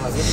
lagi